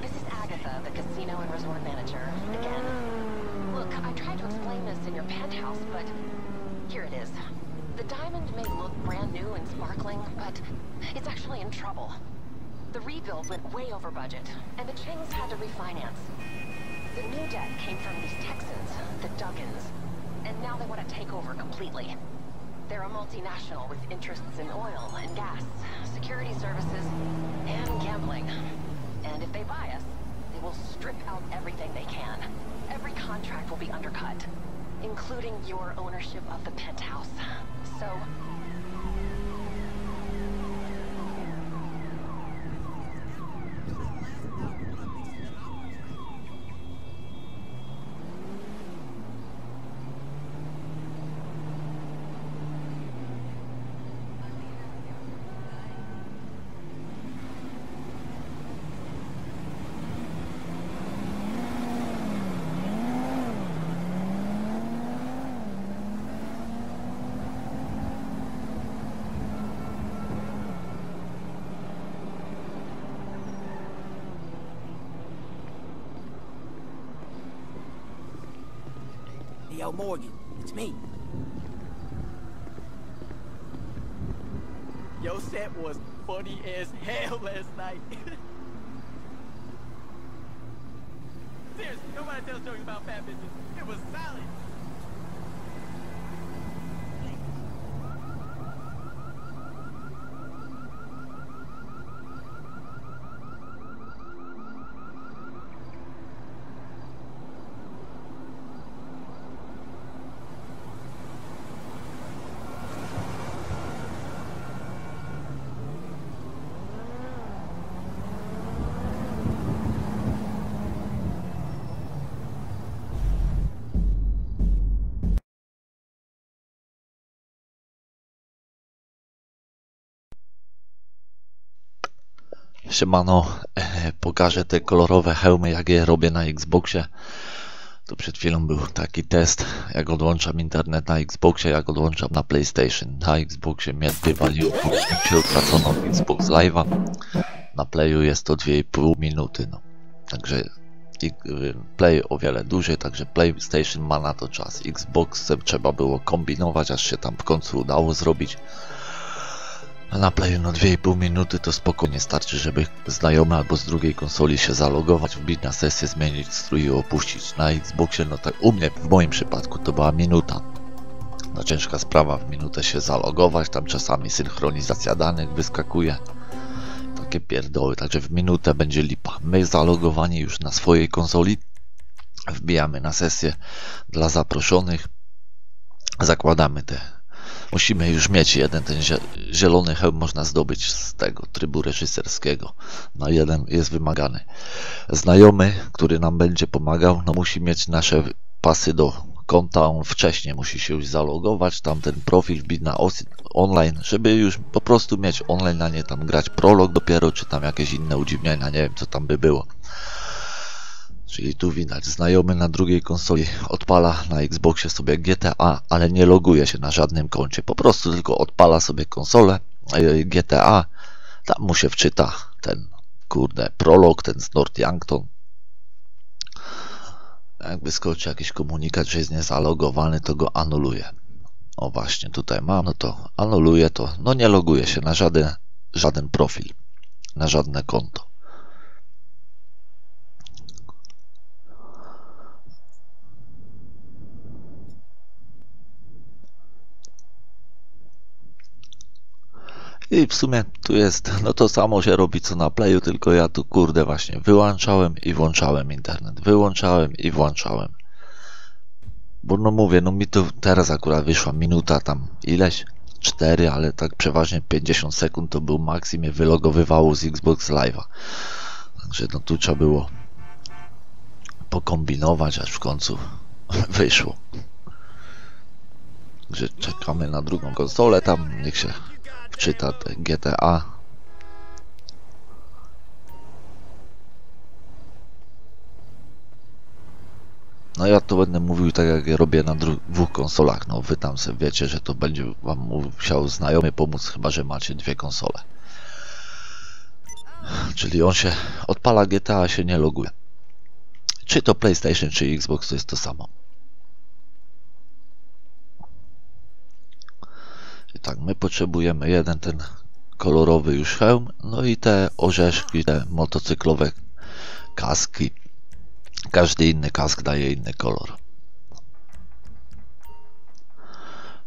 This is Agatha, the casino and resort manager. Again. Look, I tried to explain this in your penthouse, but here it is. The diamond may look brand new and sparkling, but it's actually in trouble. The rebuild went way over budget, and the Chings had to refinance. The new debt came from these Texans, the Duggins, and now they want to take over completely. They're a multinational with interests in oil and gas, security services, and gambling. And if they buy us, they will strip out everything they can. Every contract will be undercut, including your ownership of the penthouse. So, Yo, Morgan, it's me. Your set was funny as hell last night. Seriously, nobody tells jokes about fat bitches. It was solid. Siemano, e, pokażę te kolorowe hełmy, jak je robię na Xboxie. Tu przed chwilą był taki test, jak odłączam internet na Xboxie, jak odłączam na PlayStation. Na Xboxie mnie wywaliło, się utracono Xbox Live'a. Na Playu jest to 2,5 minuty, no. Także y, Play o wiele dłużej, także PlayStation ma na to czas. Xboxem trzeba było kombinować, aż się tam w końcu udało zrobić. A na playu no 2,5 minuty to spokojnie starczy, żeby znajomy albo z drugiej konsoli się zalogować, wbić na sesję, zmienić strój i opuścić. Na Xboxie, no tak u mnie, w moim przypadku to była minuta. No ciężka sprawa, w minutę się zalogować, tam czasami synchronizacja danych wyskakuje. Takie pierdoły, także w minutę będzie lipa. My zalogowani już na swojej konsoli, wbijamy na sesję dla zaproszonych, zakładamy te Musimy już mieć jeden, ten zie- zielony hełm można zdobyć z tego trybu reżyserskiego. No jeden jest wymagany. Znajomy, który nam będzie pomagał, no musi mieć nasze pasy do konta, on wcześniej musi się już zalogować, tam ten profil wbić na online, żeby już po prostu mieć online, a nie tam grać prolog dopiero, czy tam jakieś inne udziwnienia, nie wiem co tam by było. Czyli tu widać, znajomy na drugiej konsoli odpala na Xboxie sobie GTA, ale nie loguje się na żadnym koncie. Po prostu tylko odpala sobie konsolę e, GTA, tam mu się wczyta ten kurde prolog, ten z North Yankton. Jak wyskoczy jakiś komunikat, że jest niezalogowany, to go anuluje. O właśnie, tutaj mam, no to anuluje to, no nie loguje się na żaden, żaden profil, na żadne konto. I w sumie tu jest, no to samo się robi co na Playu, tylko ja tu kurde właśnie wyłączałem i włączałem internet. Wyłączałem i włączałem. Bo no mówię, no mi to teraz akurat wyszła minuta tam ileś, 4, ale tak przeważnie 50 sekund to był maks i wylogowywało z Xbox Live'a. Także no tu trzeba było pokombinować, aż w końcu wyszło. Że czekamy na drugą konsolę, tam niech się wczyta te GTA. No ja to będę mówił tak jak ja robię na dwóch konsolach. No wy tam sobie wiecie, że to będzie wam musiał znajomy pomóc, chyba że macie dwie konsole. Czyli on się odpala GTA, a się nie loguje. Czy to PlayStation, czy Xbox, to jest to samo. I tak, my potrzebujemy jeden ten kolorowy już hełm, no i te orzeszki, te motocyklowe kaski. Każdy inny kask daje inny kolor.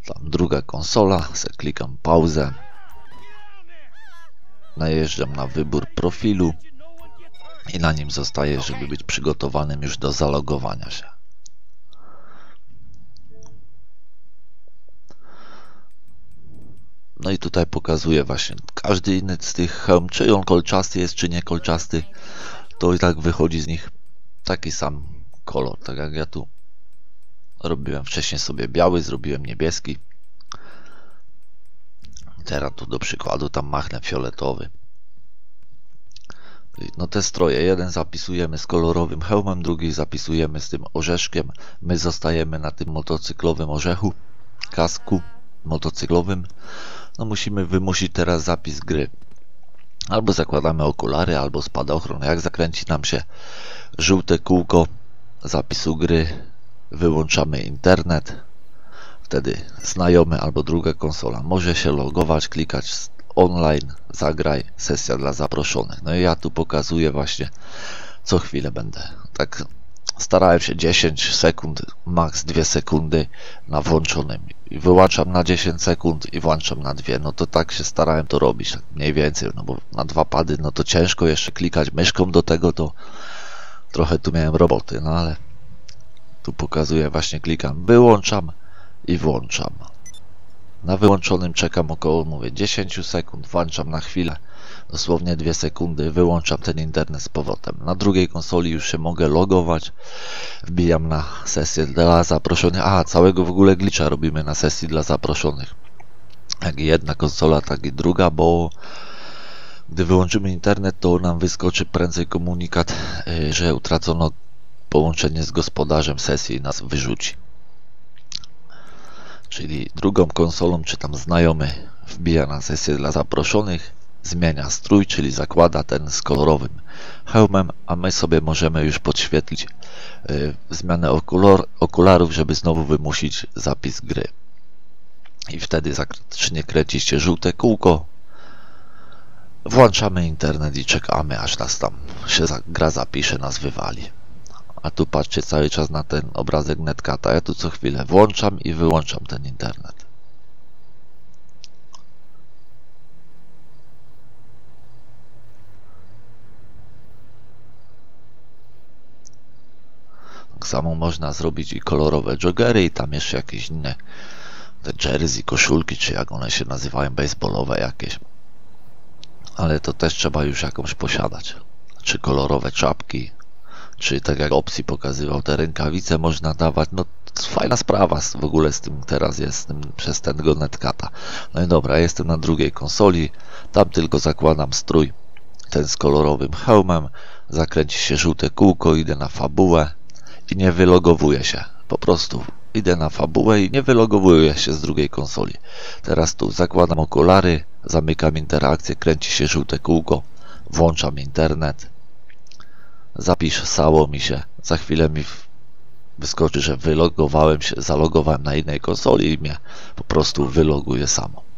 Tam druga konsola, se klikam pauzę. Najeżdżam na wybór profilu i na nim zostaje, żeby być przygotowanym już do zalogowania się. I tutaj pokazuje właśnie każdy inny z tych hełm, czy on kolczasty jest, czy nie kolczasty, to i tak wychodzi z nich taki sam kolor, tak jak ja tu robiłem wcześniej sobie biały, zrobiłem niebieski. Teraz tu do przykładu tam machnę fioletowy. No te stroje, jeden zapisujemy z kolorowym hełmem, drugi zapisujemy z tym orzeszkiem. My zostajemy na tym motocyklowym orzechu, kasku motocyklowym. No musimy wymusić teraz zapis gry. Albo zakładamy okulary, albo spadochron. Jak zakręci nam się żółte kółko zapisu gry, wyłączamy internet. Wtedy znajomy albo druga konsola może się logować, klikać online, zagraj, sesja dla zaproszonych. No i ja tu pokazuję właśnie co chwilę będę. Tak starałem się 10 sekund, maks 2 sekundy na włączonym. Wyłączam na 10 sekund i włączam na 2. No to tak się starałem to robić, mniej więcej, no bo na dwa pady, no to ciężko jeszcze klikać myszką do tego, to trochę tu miałem roboty, no ale tu pokazuję, właśnie klikam, wyłączam i włączam. Na wyłączonym czekam około, mówię, 10 sekund, włączam na chwilę, dosłownie 2 sekundy, wyłączam ten internet z powrotem. Na drugiej konsoli już się mogę logować, wbijam na sesję dla zaproszonych. A, całego w ogóle glitcha robimy na sesji dla zaproszonych. Jak jedna konsola, tak i druga, bo gdy wyłączymy internet, to nam wyskoczy prędzej komunikat, y, że utracono połączenie z gospodarzem sesji i nas wyrzuci. Czyli drugą konsolą, czy tam znajomy wbija na sesję dla zaproszonych, zmienia strój, czyli zakłada ten z kolorowym hełmem, a my sobie możemy już podświetlić y, zmianę okular, okularów, żeby znowu wymusić zapis gry. I wtedy zacznie kręcić się żółte kółko, włączamy internet i czekamy, aż nas tam się gra zapisze, nas wywali. A tu patrzcie cały czas na ten obrazek netkata. Ja tu co chwilę włączam i wyłączam ten internet. Samo można zrobić i kolorowe joggery i tam jeszcze jakieś inne te jersey, koszulki, czy jak one się nazywają, baseballowe jakieś. Ale to też trzeba już jakąś posiadać. Czy kolorowe czapki, czy tak jak opcji pokazywał, te rękawice można dawać, no fajna sprawa w ogóle z tym teraz jest, tym, przez tego netkata. No i dobra, jestem na drugiej konsoli, tam tylko zakładam strój, ten z kolorowym hełmem, zakręci się żółte kółko, idę na fabułę i nie wylogowuję się, po prostu idę na fabułę i nie wylogowuję się z drugiej konsoli. Teraz tu zakładam okulary, zamykam interakcję, kręci się żółte kółko, włączam internet, zapisało mi się, za chwilę mi wyskoczy, że wylogowałem się, zalogowałem na innej konsoli i mnie po prostu wyloguje samo.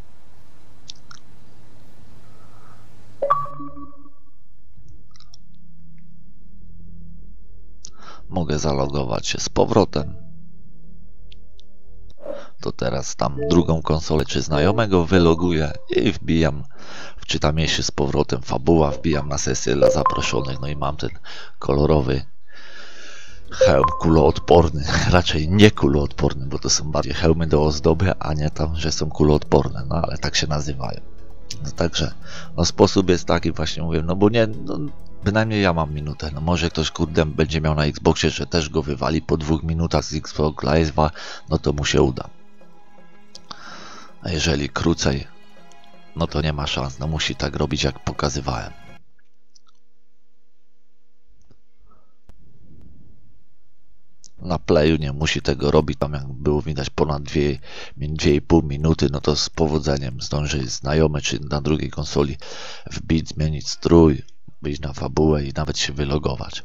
Mogę zalogować się z powrotem. To teraz tam drugą konsolę czy znajomego wyloguję i wbijam wczytam się z powrotem fabuła, wbijam na sesję dla zaproszonych, no i mam ten kolorowy hełm kuloodporny, raczej nie kuloodporny, bo to są bardziej hełmy do ozdoby, a nie tam, że są kuloodporne, no ale tak się nazywają. No także, no sposób jest taki właśnie, mówię, no bo nie, no, bynajmniej ja mam minutę, no może ktoś kurde będzie miał na Xboxie, że też go wywali po dwóch minutach z Xbox Live'a, no to mu się uda. A jeżeli krócej, no to nie ma szans, no musi tak robić jak pokazywałem. Na playu nie musi tego robić, tam jak było widać ponad 2,5 minuty, no to z powodzeniem zdąży znajomy czy na drugiej konsoli wbić, zmienić strój, wyjść na fabułę i nawet się wylogować.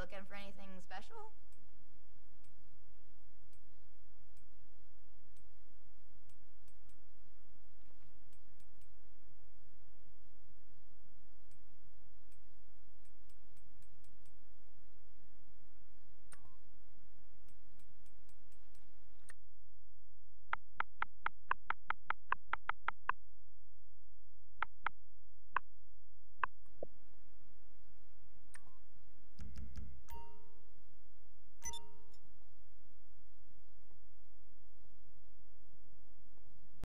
Looking for anything special?